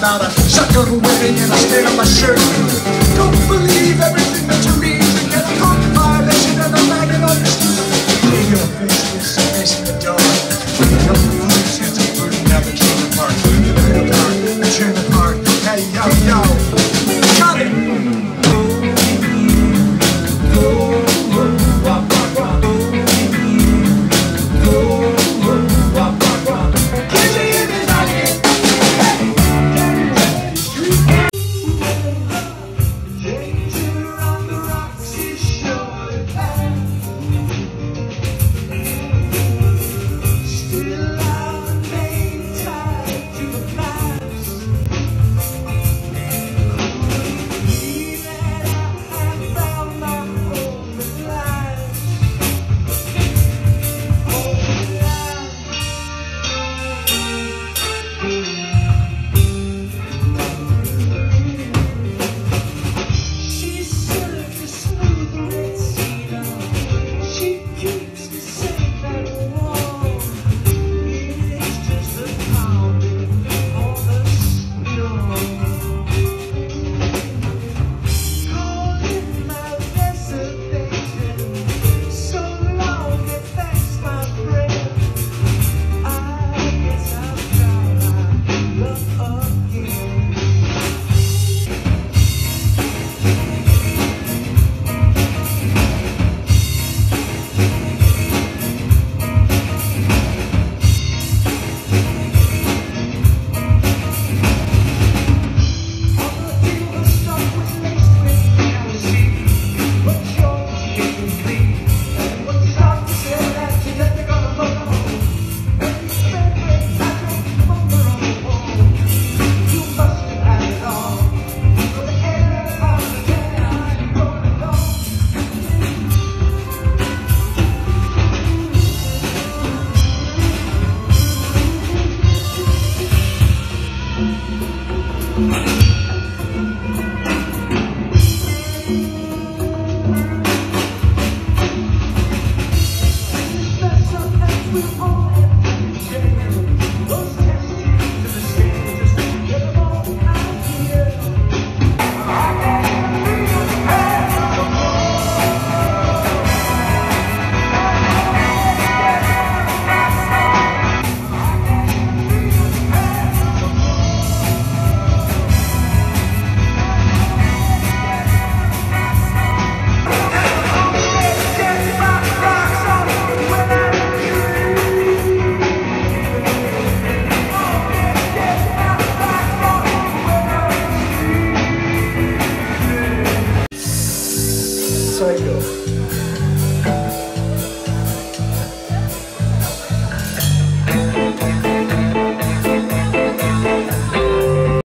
about a shotgun wedding and I stayed on my shirt